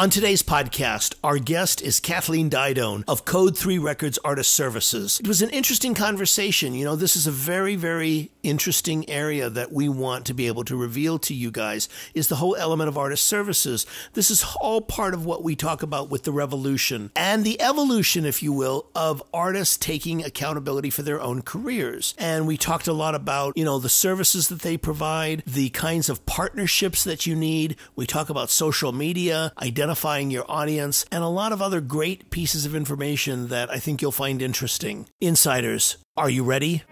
On today's podcast, our guest is Kathleen Daidone of Code 3 Records Artist Services. It was an interesting conversation. You know, this is a very, very interesting area that we want to be able to reveal to you guys is the whole element of artist services. This is all part of what we talk about with the revolution and the evolution, if you will, of artists taking accountability for their own careers. And we talked a lot about, you know, the services that they provide, the kinds of partnerships that you need. We talk about social media, identifying your audience, and a lot of other great pieces of information that I think you'll find interesting. Insiders, are you ready?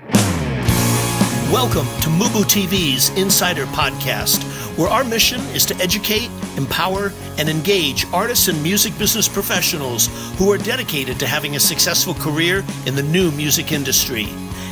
Welcome to Mubu TV's Insider Podcast, where our mission is to educate, empower, and engage artists and music business professionals who are dedicated to having a successful career in the new music industry.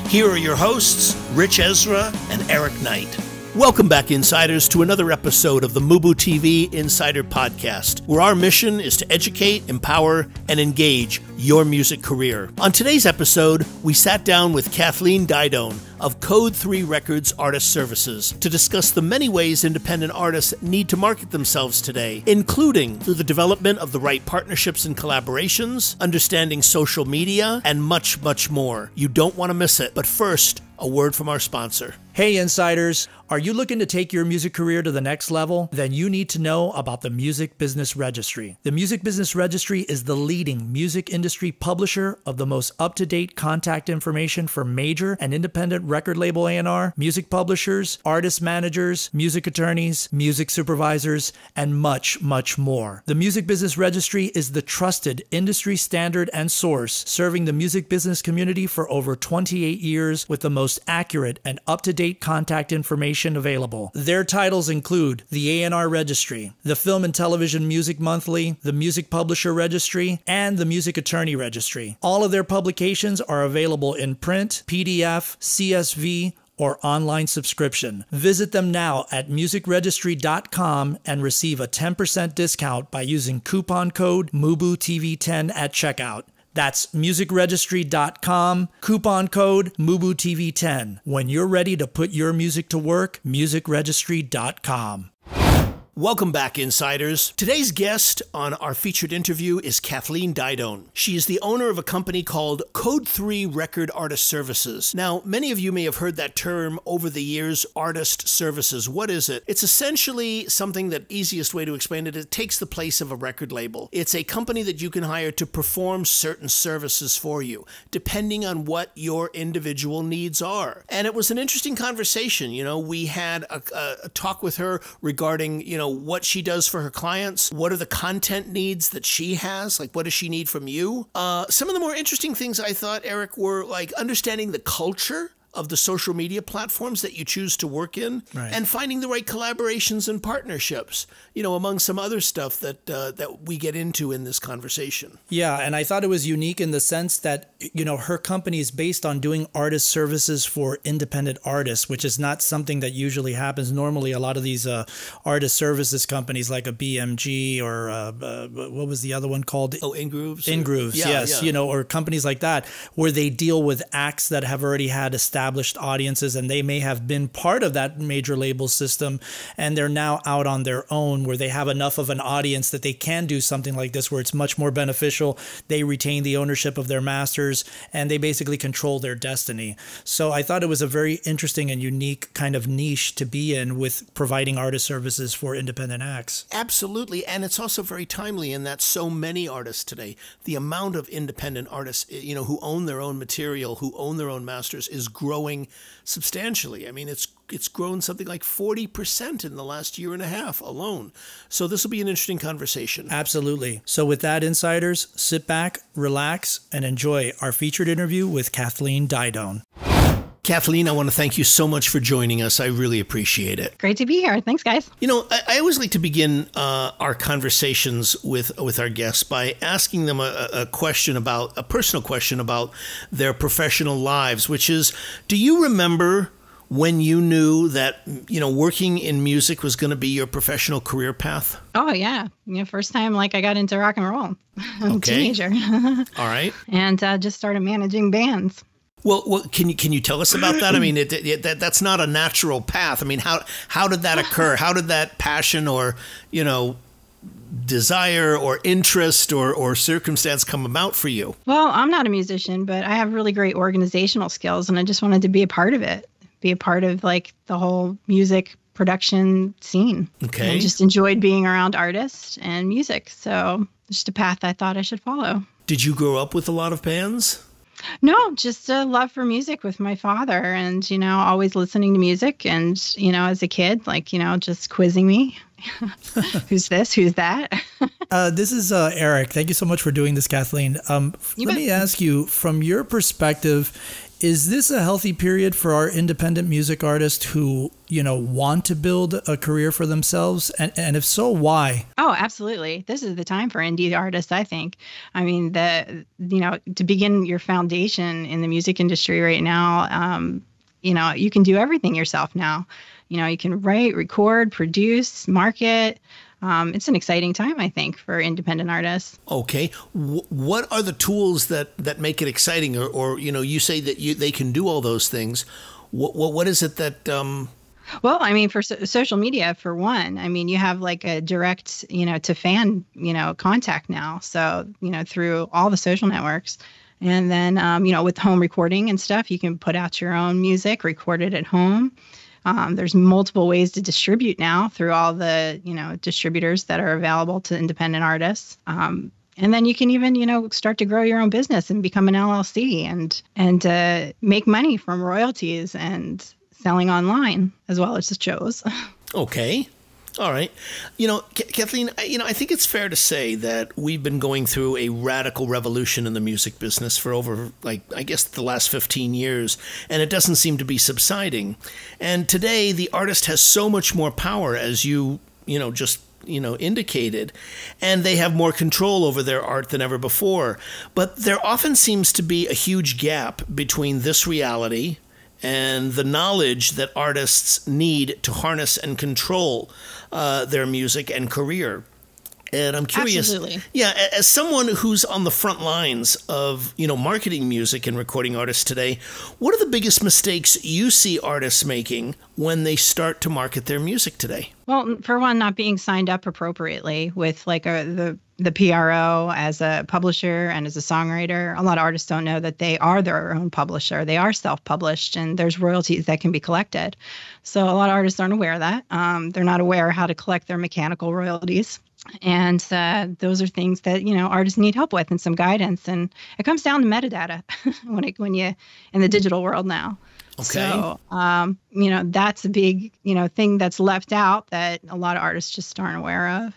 Here are your hosts, Ritch Esra and Eric Knight. Welcome back, insiders, to another episode of the Mubu TV Insider Podcast, where our mission is to educate, empower, and engage your music career. On today's episode, we sat down with Kathleen Daidone of Code 3 Records Artist Services to discuss the many ways independent artists need to market themselves today, including through the development of the right partnerships and collaborations, understanding social media, and much, much more. You don't want to miss it. But first, a word from our sponsor. Hey, insiders. Are you looking to take your music career to the next level? Then you need to know about the Music Business Registry. The Music Business Registry is the leading music industry publisher of the most up to date contact information for major and independent record label A&R, music publishers, artist managers, music attorneys, music supervisors, and much, much more. The Music Business Registry is the trusted industry standard and source serving the music business community for over 28 years with the most accurate and up contact information available. Their titles include the A&R Registry, the Film and Television Music Monthly, the Music Publisher Registry, and the Music Attorney Registry. All of their publications are available in print, PDF, CSV, or online subscription. Visit them now at musicregistry.com and receive a 10% discount by using coupon code MUBUTV10 at checkout. That's musicregistry.com, coupon code MUBUTV10. When you're ready to put your music to work, musicregistry.com. Welcome back, insiders. Today's guest on our featured interview is Kathleen Daidone. She is the owner of a company called Code 3 Record Artist Services. Now, many of you may have heard that term over the years, artist services. What is it? It's essentially something that easiest way to explain it, it takes the place of a record label. It's a company that you can hire to perform certain services for you, depending on what your individual needs are. And it was an interesting conversation. You know, we had a, a, a talk with her regarding, you know, know what she does for her clients what are the content needs that she has like what does she need from you uh, some of the more interesting things i thought eric were like understanding the culture of the social media platforms that you choose to work in right. and finding the right collaborations and partnerships you know among some other stuff that uh, that we get into in this conversation. Yeah and i thought it was unique in the sense that you know her company is based on doing artist services for independent artists which is not something that usually happens. Normally a lot of these uh, artist services companies like a bmg or uh, uh, what was the other one called? Oh ingrooves ingrooves yeah, yes yeah. you know or companies like that where they deal with acts that have already had established established audiences and they may have been part of that major label system and they're now out on their own where they have enough of an audience that they can do something like this where it's much more beneficial. They retain the ownership of their masters and they basically control their destiny. So I thought it was a very interesting and unique kind of niche to be in with providing artist services for independent acts. Absolutely. And it's also very timely in that so many artists today, the amount of independent artists, eh, you know, who own their own material, who own their own masters is growing growing substantially. I mean, it's it's grown something like 40% in the last year and a half alone. So this will be an interesting conversation. Absolutely. So with that insiders, sit back, relax and enjoy our featured interview with Kathleen Daidone. Kathleen, I want to thank you so much for joining us. I really appreciate it. Great to be here. Thanks, guys. You know, I, I always like to begin uh, our conversations with with our guests by asking them a, a question about a personal question about their professional lives, which is, do you remember when you knew that you know working in music was going to be your professional career path? Oh yeah, you know, first time like I got into rock and roll, okay. teenager. All right, and uh, just started managing bands. Well, well, can you can you tell us about that? I mean, it, it, that that's not a natural path. I mean, how how did that occur? How did that passion or you know desire or interest or, or circumstance come about for you? Well, I'm not a musician, but I have really great organizational skills and I just wanted to be a part of it, be a part of like the whole music production scene. Okay. I just enjoyed being around artists and music. So just a path I thought I should follow. Did you grow up with a lot of bands? No, just a love for music with my father and, you know, always listening to music. And, you know, as a kid, like, you know, just quizzing me. Who's this? Who's that? uh, this is uh, Eric. Thank you so much for doing this, Kathleen. Um, let bet. me ask you, from your perspective, is this a healthy period for our independent music artists who you know want to build a career for themselves? And, and if so why? Oh absolutely. This is the time for indie artists i think. I mean the you know to begin your foundation in the music industry right now um, you know you can do everything yourself now. You know you can write record produce market um, it's an exciting time, I think, for independent artists. Okay, w- what are the tools that that make it exciting? Or, or you know, you say that you they can do all those things. What what, what is it that um, well, I mean, for so- social media, for one, I mean, you have like a direct, you know, to fan, you know, contact now. So, you know, through all the social networks. And then, um, you know, with home recording and stuff, you can put out your own music, record it at home. Um, there's multiple ways to distribute now through all the you know distributors that are available to independent artists. Um, and then you can even you know start to grow your own business and become an LLC and and uh, make money from royalties and selling online as well as the shows. Okay. All right. You know, Kathleen, you know, I think it's fair to say that we've been going through a radical revolution in the music business for over, like, I guess the last 15 years, and it doesn't seem to be subsiding. And today, the artist has so much more power, as you, you know, just you know indicated and they have more control over their art than ever before but there often seems to be a huge gap between this reality and the knowledge that artists need to harness and control uh, their music and career. And I'm curious, Absolutely. yeah, as someone who's on the front lines of you know marketing music and recording artists today, what are the biggest mistakes you see artists making when they start to market their music today? Well, for one, not being signed up appropriately with like a, the the PRO as a publisher and as a songwriter. A lot of artists don't know that they are their own publisher. They are self-published, and there's royalties that can be collected. So a lot of artists aren't aware of that. Um, they're not aware how to collect their mechanical royalties and uh, those are things that you know artists need help with and some guidance and it comes down to metadata when it when you in the digital world now okay so um, you know that's a big you know thing that's left out that a lot of artists just aren't aware of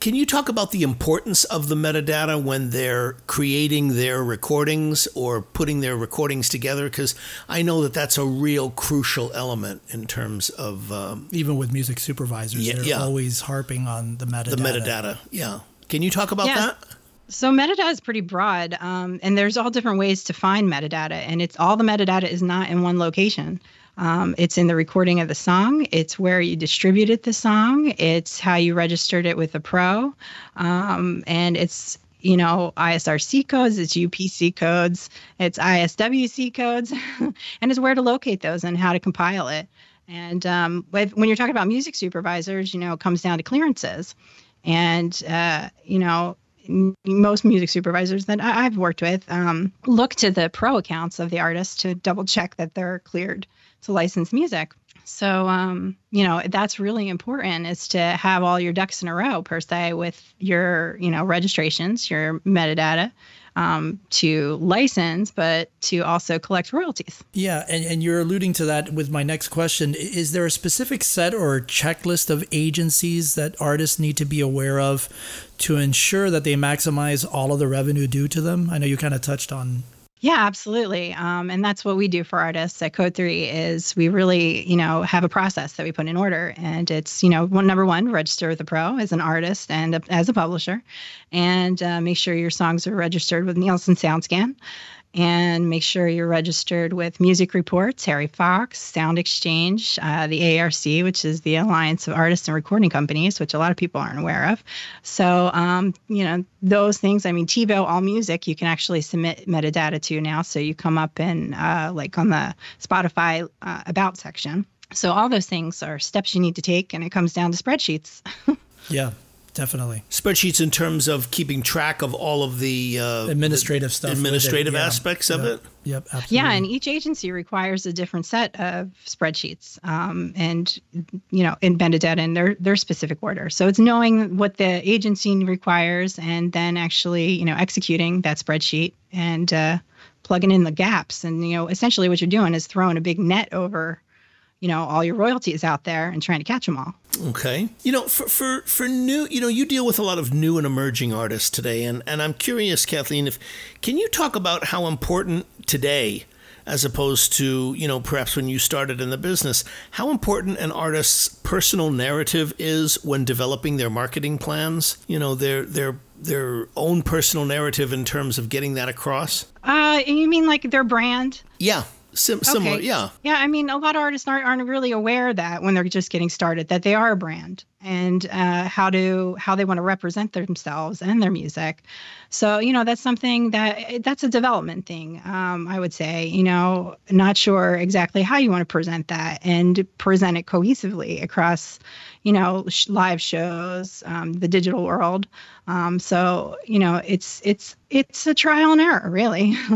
can you talk about the importance of the metadata when they're creating their recordings or putting their recordings together? Because I know that that's a real crucial element in terms of. Um, Even with music supervisors, yeah, they're yeah. always harping on the metadata. The metadata, yeah. Can you talk about yeah. that? So metadata is pretty broad, um, and there's all different ways to find metadata, and it's all the metadata is not in one location. Um, it's in the recording of the song. It's where you distributed the song. It's how you registered it with a pro. Um, and it's, you know, ISRC codes, it's UPC codes, it's ISWC codes, and it's where to locate those and how to compile it. And um, when you're talking about music supervisors, you know, it comes down to clearances. And, uh, you know, most music supervisors that I've worked with um, look to the pro accounts of the artist to double check that they're cleared to license music. So, um, you know, that's really important is to have all your ducks in a row per se with your, you know, registrations, your metadata, um, to license, but to also collect royalties. Yeah, and, and you're alluding to that with my next question. Is there a specific set or checklist of agencies that artists need to be aware of to ensure that they maximize all of the revenue due to them? I know you kind of touched on yeah, absolutely. Um, and that's what we do for artists at Code 3 is we really, you know, have a process that we put in order. And it's, you know, one number one, register with the pro as an artist and a, as a publisher and uh, make sure your songs are registered with Nielsen SoundScan and make sure you're registered with Music Reports, Harry Fox, SoundExchange, uh, the ARC, which is the Alliance of Artists and Recording Companies, which a lot of people aren't aware of. So, um, you know, those things. I mean, TiVo AllMusic, you can actually submit metadata to now, so you come up in uh, like on the Spotify uh, About section. So all those things are steps you need to take, and it comes down to spreadsheets. yeah, definitely. Spreadsheets in terms of keeping track of all of the uh, administrative stuff, administrative yeah. aspects of yeah. it. Yep, absolutely. Yeah, and each agency requires a different set of spreadsheets, um, and you know, in Metadata in their their specific order. So it's knowing what the agency requires, and then actually, you know, executing that spreadsheet and uh, plugging in the gaps. And you know, essentially, what you're doing is throwing a big net over you know all your royalties out there and trying to catch them all. Okay. You know for for for new you know you deal with a lot of new and emerging artists today and and i'm curious kathleen if can you talk about how important today as opposed to you know perhaps when you started in the business how important an artist's personal narrative is when developing their marketing plans you know their their their own personal narrative in terms of getting that across? Uh you mean like their brand? Yeah Sim- similar, yeah. Yeah, I mean, a lot of artists aren't, aren't really aware that when they're just getting started that they are a brand and uh, how to how they want to represent themselves and their music. So you know, that's something that that's a development thing. Um, I would say, you know, not sure exactly how you want to present that and present it cohesively across, you know, sh- live shows, um, the digital world. Um, so you know, it's it's it's a trial and error, really.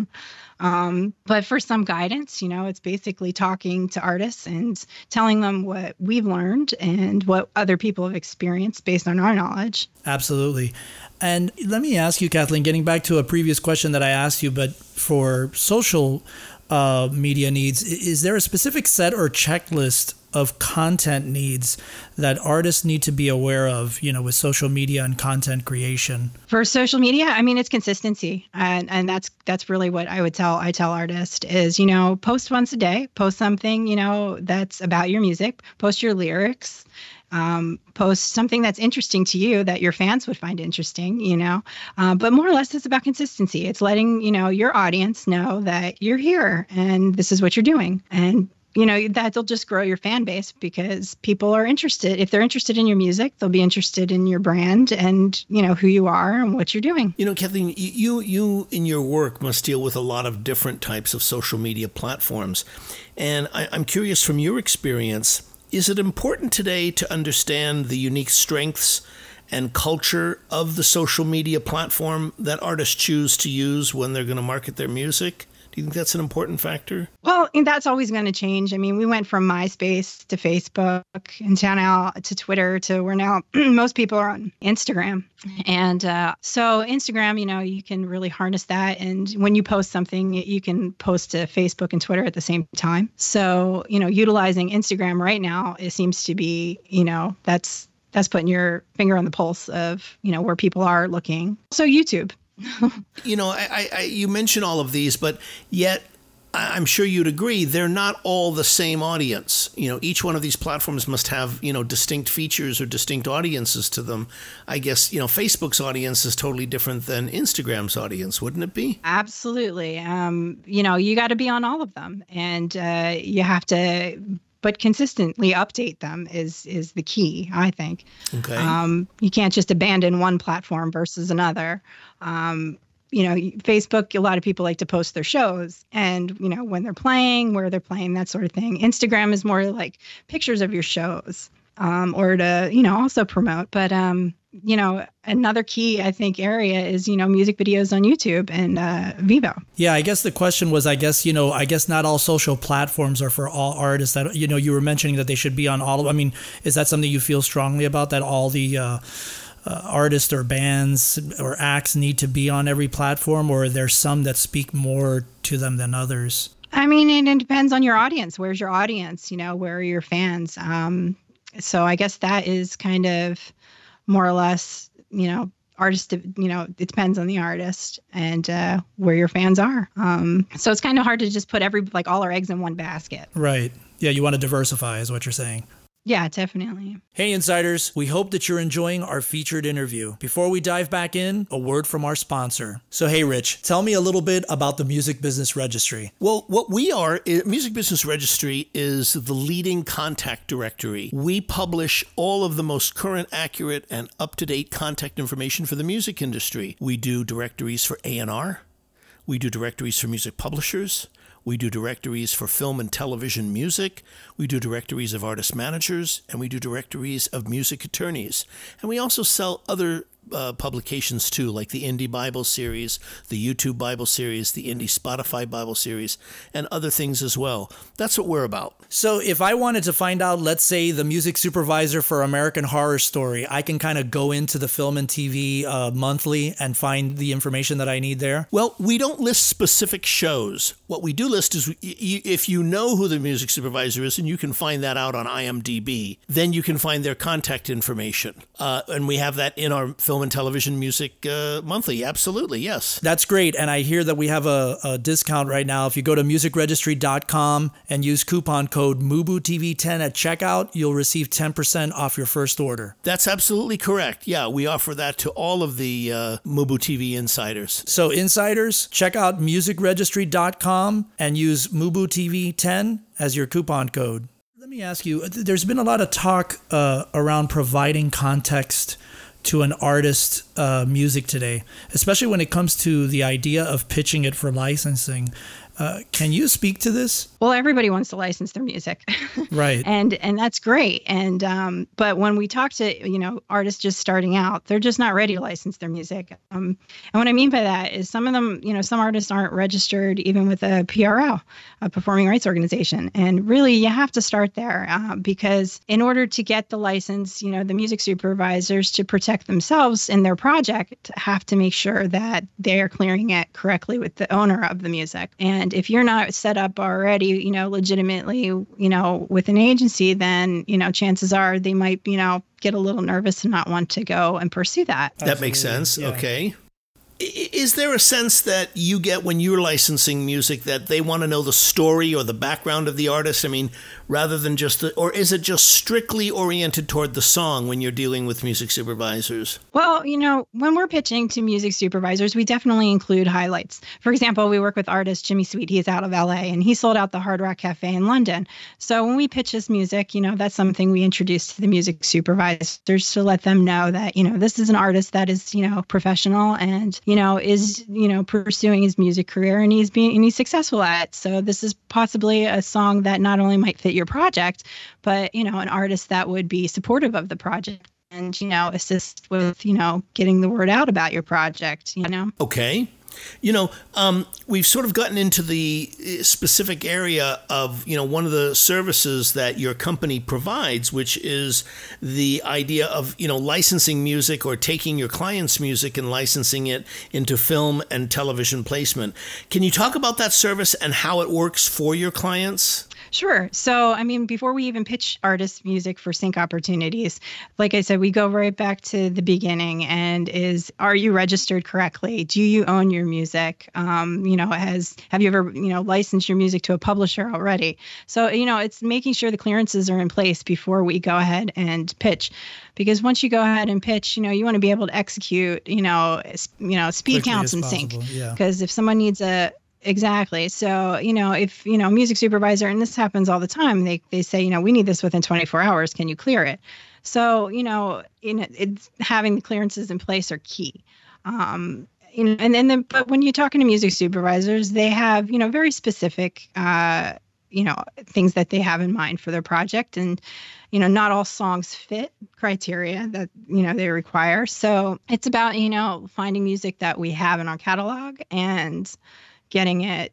Um, but for some guidance, you know, it's basically talking to artists and telling them what we've learned and what other people have experienced based on our knowledge. Absolutely. And let me ask you, Kathleen, getting back to a previous question that I asked you, but for social uh, media needs, is there a specific set or checklist of content needs that artists need to be aware of, you know, with social media and content creation? For social media, I mean, it's consistency, and and that's that's really what I would tell I tell artists is you know post once a day, post something you know that's about your music, post your lyrics. Um, post something that's interesting to you that your fans would find interesting, you know. Uh, but more or less, it's about consistency. It's letting you know your audience know that you're here and this is what you're doing, and you know that'll just grow your fan base because people are interested. If they're interested in your music they'll be interested in your brand and you know who you are and what you're doing. You know kathleen you you in your work must deal with a lot of different types of social media platforms. And I, i'm curious from your experience is it important today to understand the unique strengths and culture of the social media platform that artists choose to use when they're going to market their music do you think that's an important factor? Well, that's always going to change. I mean, we went from MySpace to Facebook and now to Twitter to where now most people are on Instagram. And uh, so, Instagram, you know, you can really harness that. And when you post something, you can post to Facebook and Twitter at the same time. So, you know, utilizing Instagram right now, it seems to be, you know, that's that's putting your finger on the pulse of you know where people are looking so youtube you know, I, I, you mention all of these, but yet I'm sure you'd agree they're not all the same audience. You know, each one of these platforms must have you know distinct features or distinct audiences to them. I guess you know Facebook's audience is totally different than Instagram's audience, wouldn't it be? Absolutely. Um, you know, you got to be on all of them, and uh, you have to but consistently update them is is the key i think okay um, you can't just abandon one platform versus another um, you know facebook a lot of people like to post their shows and you know when they're playing where they're playing that sort of thing instagram is more like pictures of your shows um, or to you know also promote but um, you know, another key I think area is you know music videos on YouTube and uh, Vevo. Yeah, I guess the question was, I guess you know, I guess not all social platforms are for all artists. That you know, you were mentioning that they should be on all. of I mean, is that something you feel strongly about? That all the uh, uh, artists or bands or acts need to be on every platform, or are there some that speak more to them than others? I mean, it, depends on your audience. Where's your audience? You know, where are your fans? Um, so I guess that is kind of more or less, you know, artist, you know, it depends on the artist and uh, where your fans are. Um, so it's kind of hard to just put every, like all our eggs in one basket. Right. Yeah. You want to diversify, is what you're saying. Yeah, definitely. Hey, insiders, we hope that you're enjoying our featured interview. Before we dive back in, a word from our sponsor. So, hey, Ritch, tell me a little bit about the Music Business Registry. Well, what we are, eh, Music Business Registry is the leading contact directory. We publish all of the most current, accurate, and up to date contact information for the music industry. We do directories for A&R, we do directories for music publishers. We do directories for film and television music. We do directories of artist managers, and we do directories of music attorneys. And we also sell other uh, publications too, like the Indie Bible series, the YouTube Bible series, the Indie Spotify Bible series, and other things as well. That's what we're about. So, if I wanted to find out, let's say, the music supervisor for American Horror Story, I can kind of go into the film and TV uh, monthly and find the information that I need there? Well, we don't list specific shows. What we do list is if you know who the music supervisor is, and you can find that out on IMDb, then you can find their contact information. Uh, and we have that in our film and television music uh, monthly. Absolutely, yes. That's great. And I hear that we have a, a discount right now. If you go to musicregistry.com and use coupon code MUBUTV10 at checkout, you'll receive 10% off your first order. That's absolutely correct. Yeah, we offer that to all of the uh, Mubu TV insiders. So, insiders, check out musicregistry.com and use MUBUTV10 as your coupon code. Let me ask you there's been a lot of talk uh, around providing context to an artist uh, music today, especially when it comes to the idea of pitching it for licensing. Uh, can you speak to this? Well, everybody wants to license their music, right? and and that's great. And um, but when we talk to you know artists just starting out, they're just not ready to license their music. Um, and what I mean by that is some of them, you know, some artists aren't registered even with a PRO, a performing rights organization. And really, you have to start there uh, because in order to get the license, you know, the music supervisors to protect themselves in their project have to make sure that they are clearing it correctly with the owner of the music. And and if you're not set up already, you know, legitimately, you know, with an agency, then, you know, chances are they might, you know, get a little nervous and not want to go and pursue that. That makes sense. Yeah. Okay. Is there a sense that you get when you're licensing music that they want to know the story or the background of the artist? I mean, rather than just the, or is it just strictly oriented toward the song when you're dealing with music supervisors? Well, you know, when we're pitching to music supervisors, we definitely include highlights. For example, we work with artist Jimmy Sweet. He's out of LA and he sold out the Hard Rock Cafe in London. So when we pitch his music, you know, that's something we introduce to the music supervisors to let them know that, you know, this is an artist that is, you know, professional and, you know, is, you know, pursuing his music career and he's being and he's successful at it. So this is possibly a song that not only might fit your project, but, you know, an artist that would be supportive of the project and, you know, assist with, you know, getting the word out about your project, you know. Okay. You know, um, we've sort of gotten into the uh, specific area of, you know, one of the services that your company provides, which is the idea of, you know, licensing music or taking your client's music and licensing it into film and television placement. Can you talk about that service and how it works for your clients? Sure. So, I mean, before we even pitch artist music for sync opportunities, like I said, we go right back to the beginning and is are you registered correctly? Do you own your music? Um, you know, has have you ever, you know, licensed your music to a publisher already? So, you know, it's making sure the clearances are in place before we go ahead and pitch because once you go ahead and pitch, you know, you want to be able to execute, you know, you know, speed Quickly counts and sync. Because yeah. if someone needs a Exactly. So, you know, if, you know, music supervisor, and this happens all the time, they, they say, you know, we need this within 24 hours. Can you clear it? So, you know, in it's having the clearances in place are key. Um, you know, and then, but when you're talking to music supervisors, they have, you know, very specific, uh, you know, things that they have in mind for their project. And, you know, not all songs fit criteria that, you know, they require. So it's about, you know, finding music that we have in our catalog and, getting it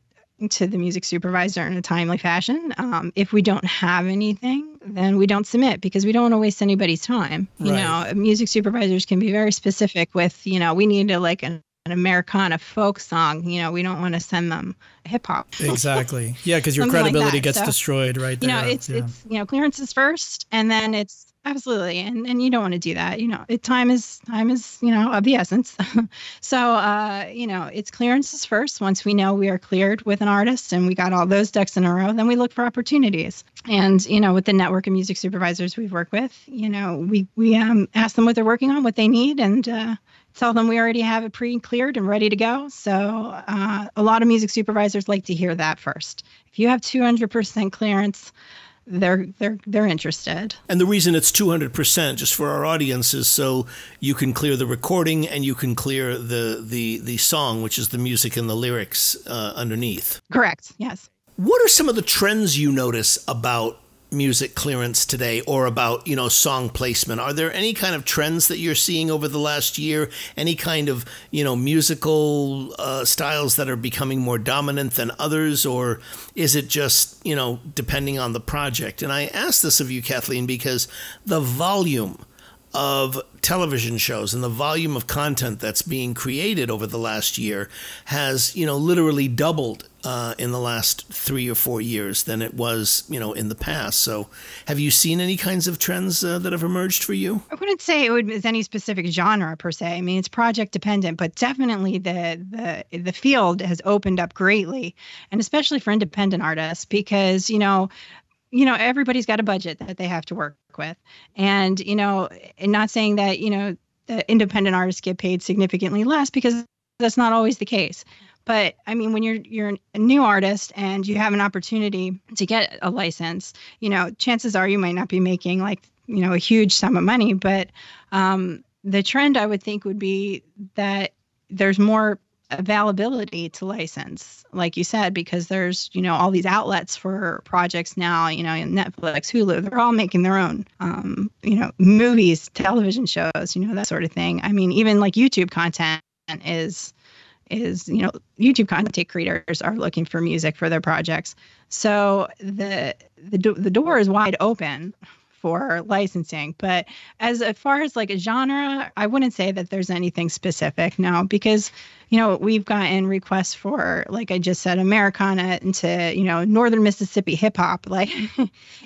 to the music supervisor in a timely fashion. Um, if we don't have anything, then we don't submit because we don't want to waste anybody's time. You right. know, music supervisors can be very specific with, you know, we need to like an, an Americana folk song. You know, we don't want to send them hip hop. exactly. Yeah, because your credibility like gets so, destroyed right there. You know, it's yeah. it's you know clearances first, and then it's absolutely and and you don't want to do that you know it, time is time is you know of the essence. So uh you know it's clearances first once we know we are cleared with an artist and we got all those ducks in a row then we look for opportunities. And you know with the network of music supervisors we've worked with you know we we um ask them what they're working on what they need and uh tell them we already have it pre-cleared and ready to go. So uh, a lot of music supervisors like to hear that first. If you have 200% clearance they're they're they're interested. And the reason it's 200% just for our audience is so you can clear the recording and you can clear the the the song which is the music and the lyrics uh, underneath. Correct. Yes. What are some of the trends you notice about music clearance today or about you know song placement? Are there any kind of trends that you're seeing over the last year? Any kind of you know musical uh, styles that are becoming more dominant than others? Or is it just you know depending on the project? And i ask this of you kathleen because the volume of television shows and the volume of content that's being created over the last year has, you know, literally doubled uh, in the last three or four years than it was, you know, in the past. So, have you seen any kinds of trends uh, that have emerged for you? I wouldn't say it was any specific genre per se. I mean, it's project dependent, but definitely the the the field has opened up greatly, and especially for independent artists because you know you know everybody's got a budget that they have to work with. And you know and not saying that you know the independent artists get paid significantly less because that's not always the case. But i mean when you're you're a new artist and you have an opportunity to get a license you know chances are you might not be making like you know a huge sum of money. But um, the trend i would think would be that there's more availability to license like you said because there's you know all these outlets for projects now you know netflix hulu they're all making their own um, you know movies television shows you know that sort of thing. I mean even like youtube content is is you know youtube content creators are looking for music for their projects. So the the, the door is wide open for licensing. But as, as far as like a genre, I wouldn't say that there's anything specific now because, you know, we've gotten requests for, like I just said, Americana into, you know, Northern Mississippi hip hop. Like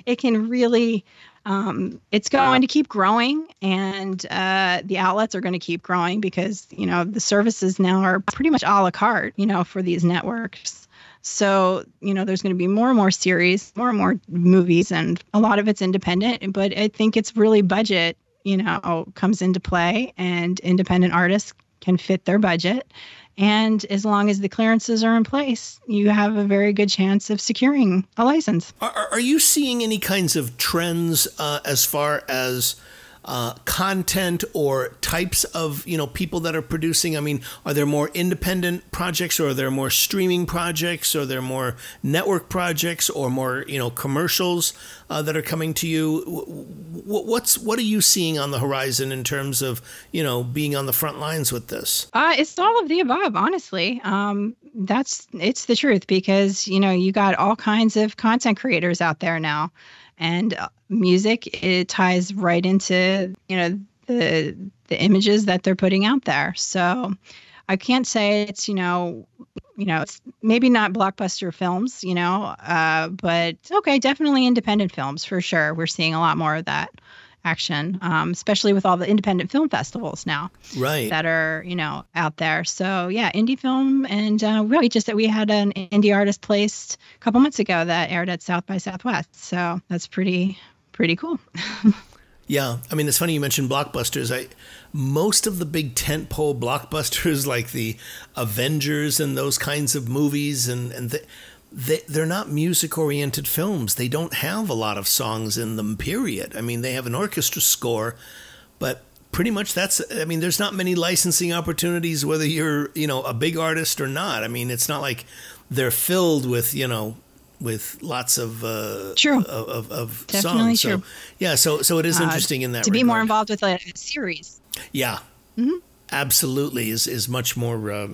it can really, um, it's going to keep growing and uh, the outlets are going to keep growing because, you know, the services now are pretty much a la carte, you know, for these networks. So, you know, there's going to be more and more series, more and more movies, and a lot of it's independent. But I think it's really budget, you know, comes into play, and independent artists can fit their budget. And as long as the clearances are in place, you have a very good chance of securing a license. Are, are you seeing any kinds of trends uh, as far as uh, content or types of you know people that are producing? I mean, are there more independent projects, or are there more streaming projects, or are there more network projects, or more you know commercials uh, that are coming to you? What's what are you seeing on the horizon in terms of you know being on the front lines with this? Uh, it's all of the above, honestly. Um, that's it's the truth because you know you got all kinds of content creators out there now and uh, music it ties right into you know the the images that they're putting out there. So i can't say it's you know you know it's maybe not blockbuster films you know uh, but okay definitely independent films for sure. We're seeing a lot more of that action, um, especially with all the independent film festivals now, right? That are you know out there. So yeah, indie film, and uh, we just that we had an indie artist placed a couple months ago that aired at South by Southwest. So that's pretty pretty cool. yeah, I mean it's funny you mentioned blockbusters. I most of the big tentpole blockbusters like the Avengers and those kinds of movies and and. The, they, they're not music oriented films. They don't have a lot of songs in them, period. I mean, they have an orchestra score, but pretty much that's i mean there's not many licensing opportunities whether you're you know a big artist or not i mean it's not like they're filled with you know with lots of uh true of, of Definitely songs true. so yeah so so it is uh, interesting uh, in that to regard. be more involved with a series yeah mm-hmm. absolutely is is much more uh,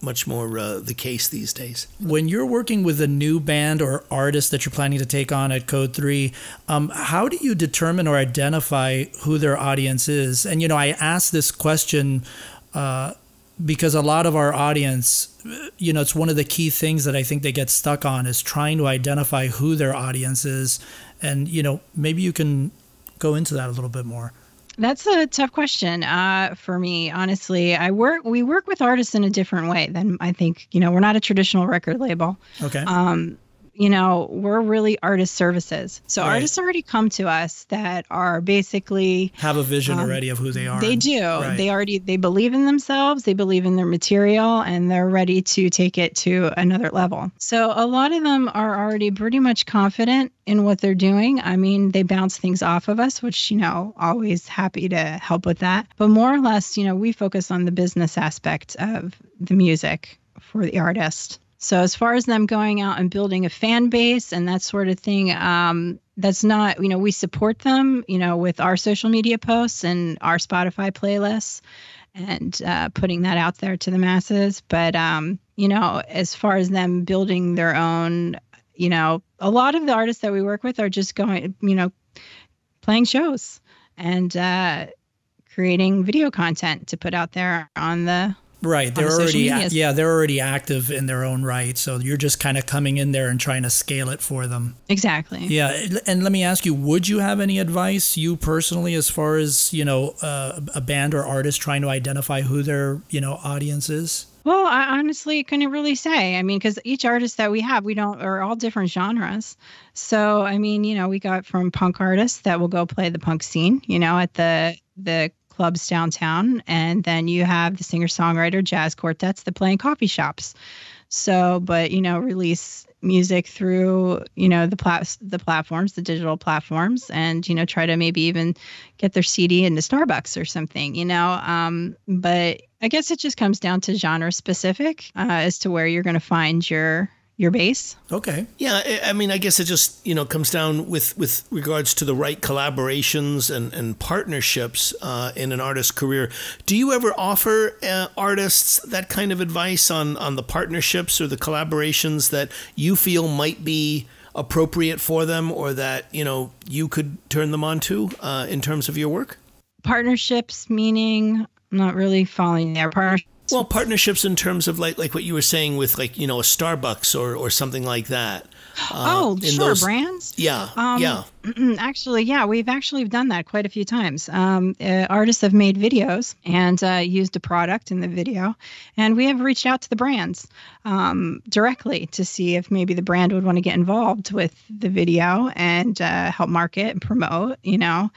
much more uh, the case these days. When you're working with a new band or artist that you're planning to take on at Code 3, um, how do you determine or identify who their audience is? And, you know, I ask this question uh, because a lot of our audience, you know, it's one of the key things that I think they get stuck on is trying to identify who their audience is. And, you know, maybe you can go into that a little bit more. That's a tough question uh, for me, honestly. I work. We work with artists in a different way than I think. You know, we're not a traditional record label. Okay. Um, you know, we're really artist services. So right. artists already come to us that are basically have a vision um, already of who they are. They do. Right. They already they believe in themselves, they believe in their material and they're ready to take it to another level. So a lot of them are already pretty much confident in what they're doing. I mean, they bounce things off of us, which, you know, always happy to help with that. But more or less, you know, we focus on the business aspect of the music for the artist. So as far as them going out and building a fan base and that sort of thing, um, that's not you know we support them you know with our social media posts and our Spotify playlists and uh, putting that out there to the masses. But um, you know, as far as them building their own, you know, a lot of the artists that we work with are just going, you know, playing shows and uh, creating video content to put out there on the Right, they're already yeah, they're already active in their own right. So you're just kind of coming in there and trying to scale it for them. Exactly. Yeah, and let me ask you, would you have any advice you personally as far as, you know, uh, a band or artist trying to identify who their, you know, audience is? Well, I honestly couldn't really say. I mean, because each artist that we have, we don't are all different genres. So, I mean, you know, we got from punk artists that will go play the punk scene, you know, at the the clubs downtown, and then you have the singer songwriter jazz quartets that play in coffee shops. So, but you know, release music through you know the plat the platforms, the digital platforms, and you know try to maybe even get their CD into Starbucks or something. You know, um, but I guess it just comes down to genre specific uh, as to where you're going to find your your base. Okay. Yeah, I mean, I guess it just you know comes down with with regards to the right collaborations and and partnerships uh, in an artist's career. Do you ever offer uh, artists that kind of advice on on the partnerships or the collaborations that you feel might be appropriate for them, or that you know you could turn them on to uh, in terms of your work? Partnerships meaning I'm not really following there. Partnerships well, partnerships in terms of like like what you were saying with like you know a Starbucks or or something like that. Uh, oh, sure, those, brands. Yeah, um, yeah. Actually, yeah, we've actually done that quite a few times. Um, uh, artists have made videos and uh, used a product in the video, and we have reached out to the brands um, directly to see if maybe the brand would want to get involved with the video and uh, help market and promote. You know.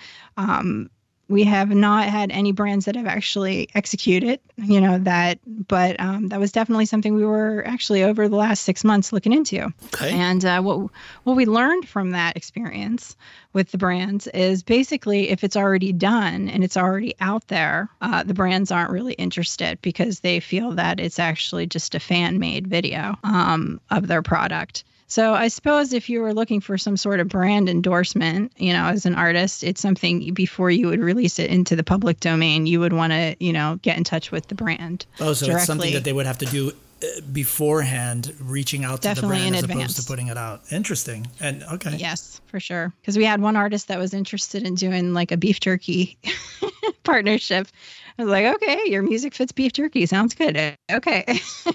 We have not had any brands that have actually executed you know that but um, that was definitely something we were actually over the last six months looking into okay. and uh, what what we learned from that experience with the brands is basically if it's already done and it's already out there uh, the brands aren't really interested because they feel that it's actually just a fan made video um, of their product so I suppose if you were looking for some sort of brand endorsement, you know, as an artist, it's something before you would release it into the public domain, you would want to, you know, get in touch with the brand. Oh, so directly. it's something that they would have to do uh, beforehand, reaching out Definitely to the brand as advance. opposed to putting it out. Interesting. And okay. Yes, for sure. Because we had one artist that was interested in doing like a beef jerky partnership. I was like, okay, your music fits beef jerky. Sounds good. Okay. I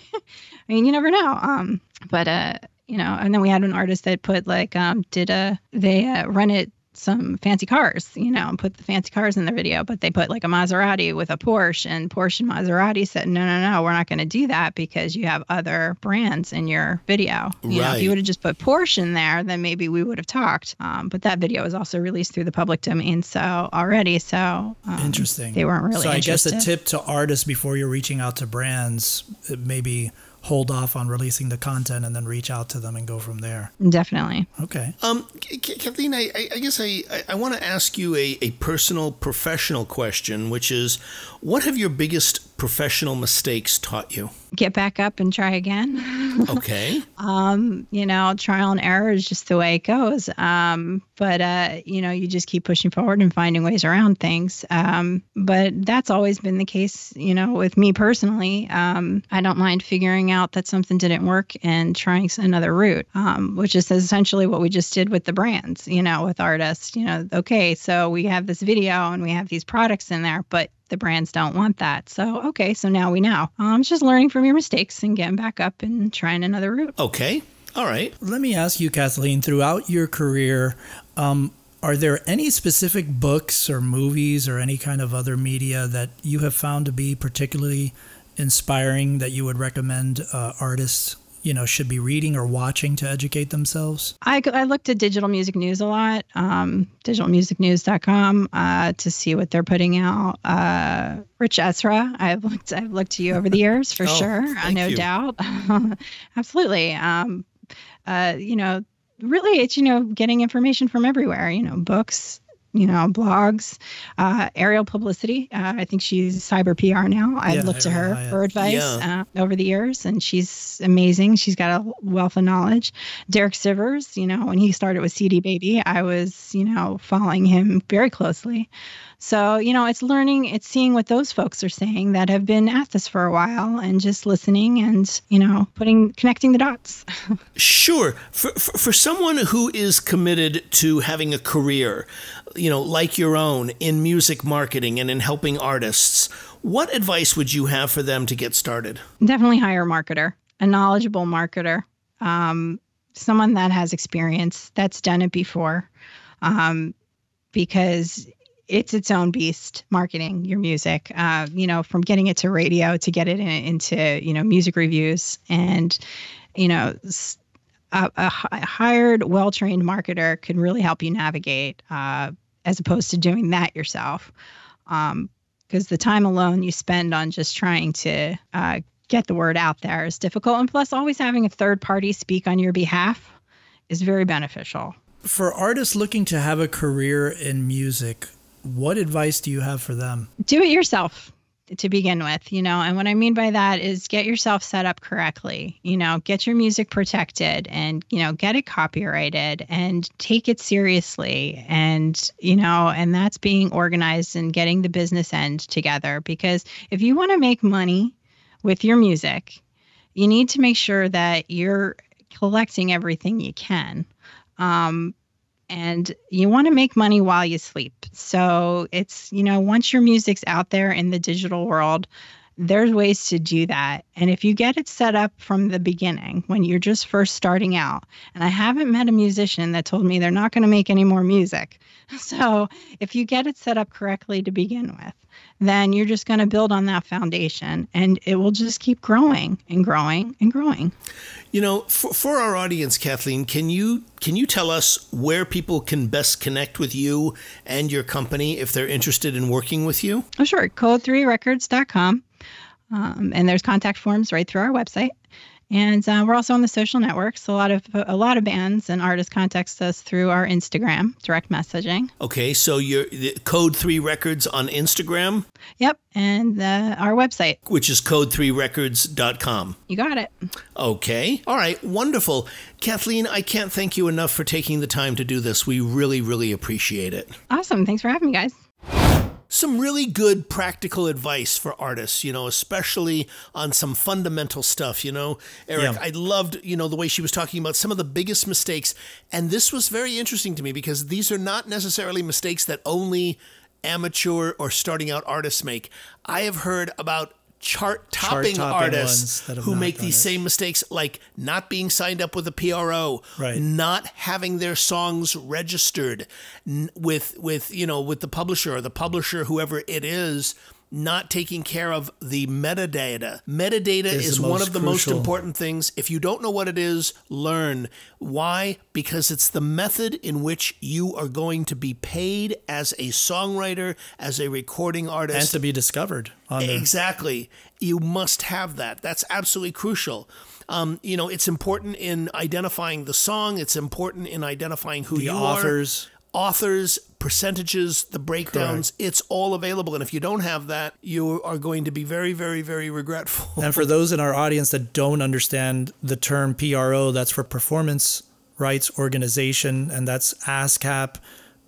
mean, you never know. Um, but uh, you know, and then we had an artist that put like um did a they uh, rented some fancy cars, you know, and put the fancy cars in the video, but they put like a Maserati with a Porsche and Porsche and Maserati said, no, no, no, we're not going to do that because you have other brands in your video. You right. know, if you would have just put Porsche in there, then maybe we would have talked. Um, but that video was also released through the public domain. So already, so um, interesting. They weren't really So I interested. guess a tip to artists before you're reaching out to brands, maybe hold off on releasing the content and then reach out to them and go from there. Definitely. Okay. Um, Kathleen, I, I guess I, I want to ask you a, a personal, professional question, which is what have your biggest professional mistakes taught you? Get back up and try again. okay. um, you know, trial and error is just the way it goes. Um, but, uh, you know, you just keep pushing forward and finding ways around things. Um, but that's always been the case, you know, with me personally. Um, I don't mind figuring out that something didn't work and trying another route, um, which is essentially what we just did with the brands, you know, with artists. You know, okay, so we have this video and we have these products in there, but the brands don't want that. So, okay, so now we know. Um, it's just learning from your mistakes and getting back up and trying another route. Okay. All right. Let me ask you, Kathleen, throughout your career, um, are there any specific books or movies or any kind of other media that you have found to be particularly inspiring that you would recommend uh, artists you know should be reading or watching to educate themselves? I, I looked at digital music news a lot, um, digitalmusicnews.com, uh, to see what they're putting out. Uh, Ritch Esra, I've looked I've looked to you over the years for oh, sure, uh, no you. doubt, absolutely. Um, uh, you know, really, it's you know getting information from everywhere. You know, books, you know, blogs, uh, Ariel Publicity. Uh, I think she's cyber PR now. I've Yeah, looked to her yeah. for advice Yeah. uh, over the years, and she's amazing. She's got a wealth of knowledge. Derek Sivers, you know, when he started with CD Baby, I was, you know, following him very closely. So, you know, it's learning, it's seeing what those folks are saying that have been at this for a while and just listening and, you know, putting, connecting the dots. Sure. For, for, for someone who is committed to having a career, you know, like your own in music marketing and in helping artists, what advice would you have for them to get started? Definitely hire a marketer, a knowledgeable marketer, um, someone that has experience, that's done it before, um, because it's its own beast marketing your music uh, you know from getting it to radio to get it in, into you know music reviews and you know a, a hi- hired well-trained marketer can really help you navigate uh, as opposed to doing that yourself. Because the time alone you spend on just trying to uh, get the word out there is difficult. And plus always having a third party speak on your behalf is very beneficial. For artists looking to have a career in music, what advice do you have for them? do it yourself to begin with, you know. And what I mean by that is get yourself set up correctly, you know, get your music protected and, you know, get it copyrighted and take it seriously. And, you know, and that's being organized and getting the business end together. Because if you want to make money with your music, you need to make sure that you're collecting everything you can. Um, and you want to make money while you sleep. So it's, you know, once your music's out there in the digital world, there's ways to do that. And if you get it set up from the beginning, when you're just first starting out, and I haven't met a musician that told me they're not going to make any more music. So if you get it set up correctly to begin with, then you're just going to build on that foundation and it will just keep growing and growing and growing. You know, for, for our audience, Kathleen, can you can you tell us where people can best connect with you and your company if they're interested in working with you? Oh, sure. Code3records.com. Um, and there's contact forms right through our website. And uh, we're also on the social networks. A lot of a lot of bands and artists contact us through our Instagram direct messaging. Okay, so you're Code Three Records on Instagram, Yep, and uh, our website. which is code3records.com. You got it. Okay. All right. Wonderful. Kathleen, I can't thank you enough for taking the time to do this. We really, really appreciate it. Awesome. Thanks for having me, guys. Some really good practical advice for artists, you know, especially on some fundamental stuff, you know. Eric, Yeah. I loved, you know, the way she was talking about some of the biggest mistakes. And this was very interesting to me because these are not necessarily mistakes that only amateur or starting out artists make. I have heard about chart topping artists ones that have who make these it. same mistakes like not being signed up with a PRO, Right. not having their songs registered with with you know with the publisher or the publisher whoever it is not taking care of the metadata. Metadata Is is, one of the most important things. If you don't know what it is, learn. Why? Because it's the method in which you are going to be paid as a songwriter, as a recording artist. And to be discovered Exactly. You must have that. That's absolutely crucial. Um, you know, it's important in identifying the song. It's important in identifying who The you authors. are. Authors, percentages, the breakdowns. It's all available. And if you don't have that, you are going to be very, very, very regretful. And for those in our audience that don't understand the term PRO, that's for Performance Rights Organization, and that's ASCAP,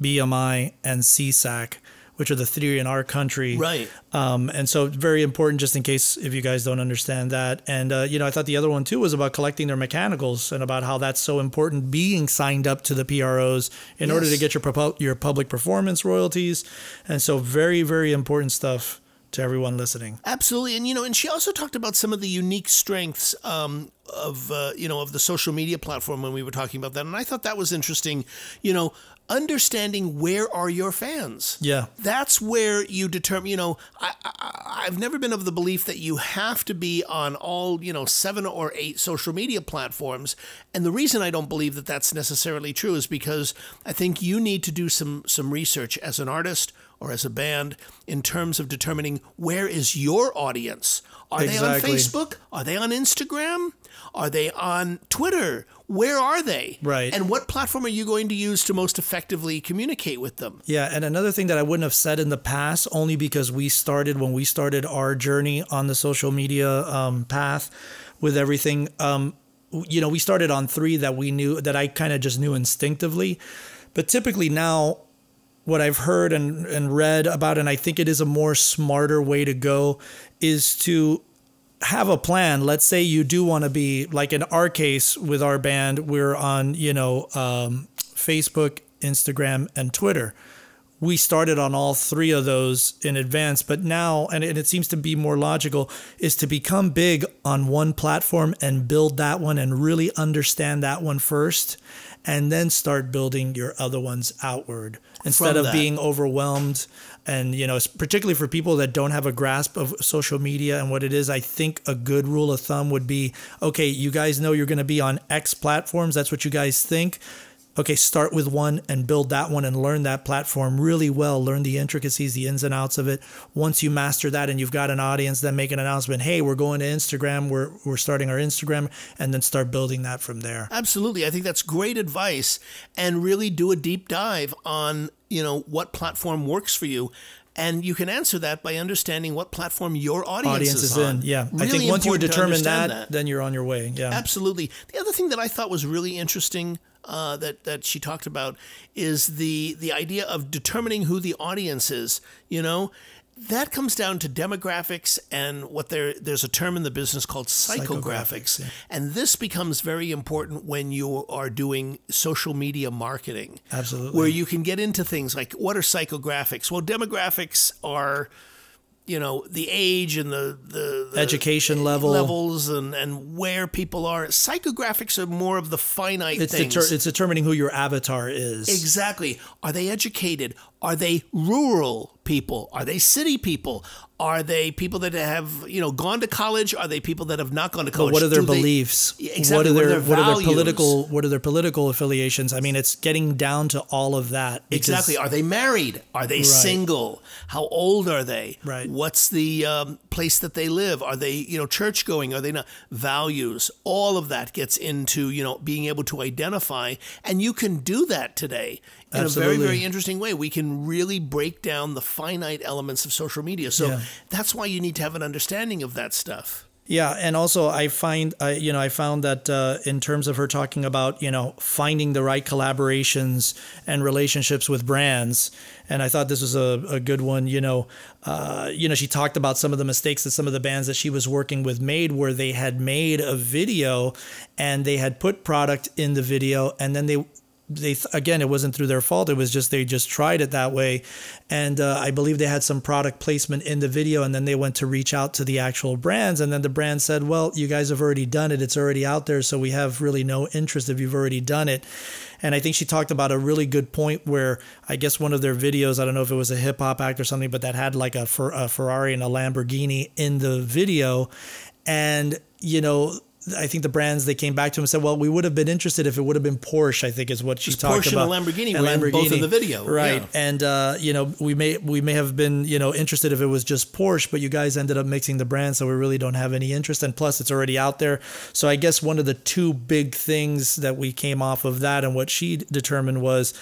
BMI, and SESAC, which are the three in our country. Right. Um, and so very important just in case if you guys don't understand that. And, uh, you know, I thought the other one too was about collecting their mechanicals and about how that's so important being signed up to the PROs in order to get your, your public performance royalties. And so very, very important stuff to everyone listening. Absolutely, and you know, and she also talked about some of the unique strengths um, of uh, you know of the social media platform when we were talking about that, and I thought that was interesting. You know, understanding where are your fans. Yeah. that's where you determine. You know, I, I I've never been of the belief that you have to be on all you know seven or eight social media platforms, and the reason I don't believe that that's necessarily true is because I think you need to do some some research as an artist or as a band in terms of determining where is your audience? Are Exactly. they on Facebook? Are they on Instagram? Are they on Twitter? Where are they? Right. And what platform are you going to use to most effectively communicate with them? Yeah, and another thing that I wouldn't have said in the past, only because we started when we started our journey on the social media um, path with everything. Um, you know, we started on three that we knew that I kind of just knew instinctively, but typically now, what I've heard and, and read about, and I think it is a more smarter way to go, is to have a plan. Let's say you do want to be like in our case with our band, we're on, you know, um, Facebook, Instagram, and Twitter. We started on all three of those in advance, but now, and it, seems to be more logical, is to become big on one platform and build that one and really understand that one first, and then start building your other ones outward instead of being overwhelmed. And you know it's particularly for people that don't have a grasp of social media and what it is i think a good rule of thumb would be okay you guys know you're going to be on x platforms. That's what you guys think okay start with one and build that one and learn that platform really well learn the intricacies the ins and outs of it once you master that and you've got an audience then make an announcement hey we're going to instagram we're, we're starting our instagram and then start building that from there Absolutely. I think that's great advice and really do a deep dive on, you know, what platform works for you. And you can answer that by understanding what platform your audience, audience is in on. yeah i think once you determine that, understand then you're on your way yeah Absolutely. The other thing that I thought was really interesting uh, that that she talked about is the the idea of determining who the audience is. You know, that comes down to demographics and what there there's a term in the business called psychographics, Psychographics, yeah. and this becomes very important when you are doing social media marketing. Absolutely. where you can get into things like what are psychographics? Well, demographics are you know the age and the the, the Education level. levels and and where people are. Psychographics are more of the finite it's, things. deter- it's determining who your avatar is. Exactly. Are they educated are they rural people are they city people are they people that have you know gone to college are they people that have not gone to college what are their Do beliefs? Yeah, exactly. What are What are their their what are their political what are their political affiliations? I mean, it's getting down to all of that. Exactly. Are they married? Are they single? How old are they? Right. What's the um, place that they live? Are they, you know, church going? Are they not? Values. All of that gets into, you know, being able to identify. And you can do that today in a very, very interesting way. We can really break down the finite elements of social media. So Yeah. that's why you need to have an understanding of that stuff. Yeah, and also I find, I you know, I found that uh, in terms of her talking about, you know, finding the right collaborations and relationships with brands, and I thought this was a, a good one. You know, uh, you know, she talked about some of the mistakes that some of the bands that she was working with made, where they had made a video and they had put product in the video, and then they they again it wasn't through their fault. It was just they just tried it that way. And uh, i believe they had some product placement in the video and then they went to reach out to the actual brands. And then the brand said well you guys have already done it. It's already out there so we have really no interest if you've already done it. And i think she talked about a really good point where i guess one of their videos i don't know if it was a hip-hop act or something but that had like a, Fer- a ferrari and a lamborghini in the video. And you know I think the brands they came back to him and said, "Well, we would have been interested if it would have been Porsche." I think is what she talked Porsche and a about. Lamborghini were in both of the video, right? yeah. And uh, you know, we may we may have been you know interested if it was just Porsche, but you guys ended up mixing the brands, so we really don't have any interest. And plus, it's already out there. So I guess one of the two big things that we came off of that and what she determined was,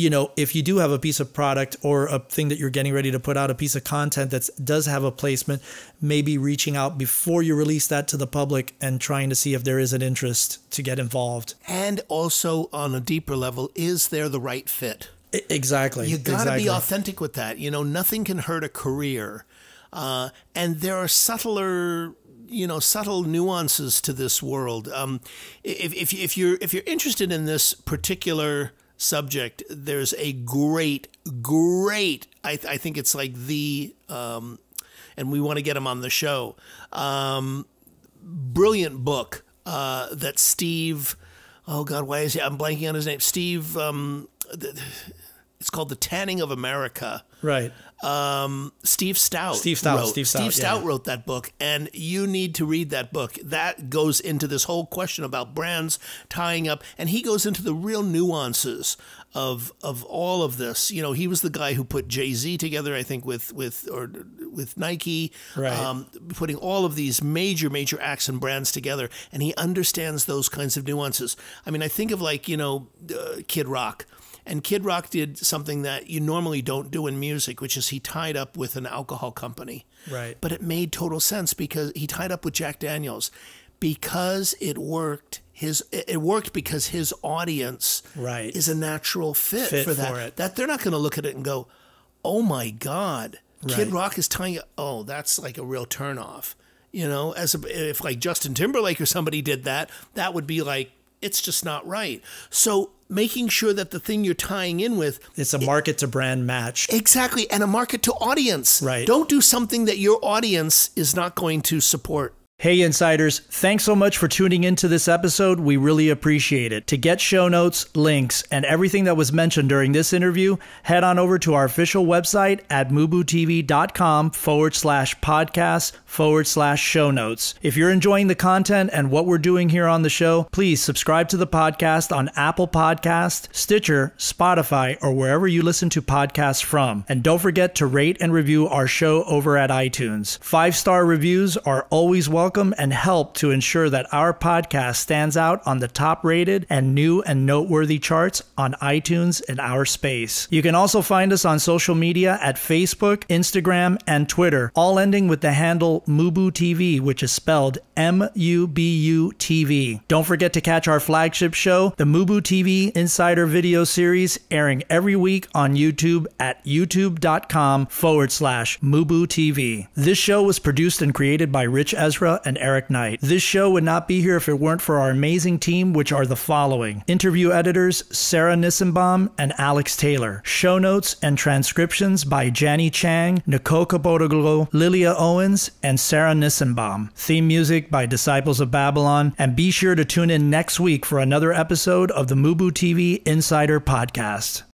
you know, if you do have a piece of product or a thing that you're getting ready to put out, a piece of content that does have a placement, maybe reaching out before you release that to the public and trying to see if there is an interest to get involved. And also on a deeper level, is there the right fit? I- Exactly. You got to exactly. be authentic with that. You know, nothing can hurt a career. Uh, and there are subtler, you know, subtle nuances to this world. Um, if, if, if you're if you're interested in this particular subject, there's a great, great. I, I think it's like the, um, and we want to get him on the show. Um, brilliant book uh, that Steve. Oh God, why is he? I'm blanking on his name. Steve. Um, it's called The Tanning of America. Right. Um, Steve Stoute. Steve Stoute. Wrote, Steve Stoute, Stoute yeah. wrote that book, and you need to read that book. That goes into this whole question about brands tying up, and he goes into the real nuances of of all of this. You know, he was the guy who put Jay Z together, I think, with with or with Nike, Right. um, putting all of these major major acts and brands together, and he understands those kinds of nuances. I mean, I think of like you know, uh, Kid Rock. And Kid Rock did something that you normally don't do in music, which is he tied up with an alcohol company. Right. But it made total sense because he tied up with Jack Daniels because it worked. His it worked because his audience Right. is a natural fit, Fit for that. for. That they're not going to look at it and go, "Oh my God, Kid Rock is telling you, Oh, that's like a real turnoff. You know, as a, if like Justin Timberlake or somebody did that, that would be like it's just not right. So making sure that the thing you're tying in with It's a market to brand match. Exactly, and a market to audience. Right. Don't do something that your audience is not going to support. Hey, insiders, thanks so much for tuning into this episode. We really appreciate it. To get show notes, links, and everything that was mentioned during this interview, head on over to our official website at mubutv.com forward slash podcast forward slash show notes. If you're enjoying the content and what we're doing here on the show, please subscribe to the podcast on Apple Podcast, Stitcher, Spotify, or wherever you listen to podcasts from. And don't forget to rate and review our show over at iTunes. Five star reviews are always welcome and help to ensure that our podcast stands out on the top rated and new and noteworthy charts on iTunes in our space. You can also find us on social media at Facebook, Instagram, and Twitter, all ending with the handle Mubu TV, which is spelled M U B U TV. Don't forget to catch our flagship show, the Mubu TV Insider Video Series, airing every week on YouTube at youtube.com forward slash Mubu TV. This show was produced and created by Ritch Esra and Eric Knight. This show would not be here if it weren't for our amazing team, which are the following interview editors Sarah Nissenbaum and Alex Taylor, show notes and transcriptions by Jani Chang, Nicole Capodoglo, Lilia Owens, and Sarah Nissenbaum. Theme music by Disciples of Babylon. And be sure to tune in next week for another episode of the Mubu TV Insider Podcast.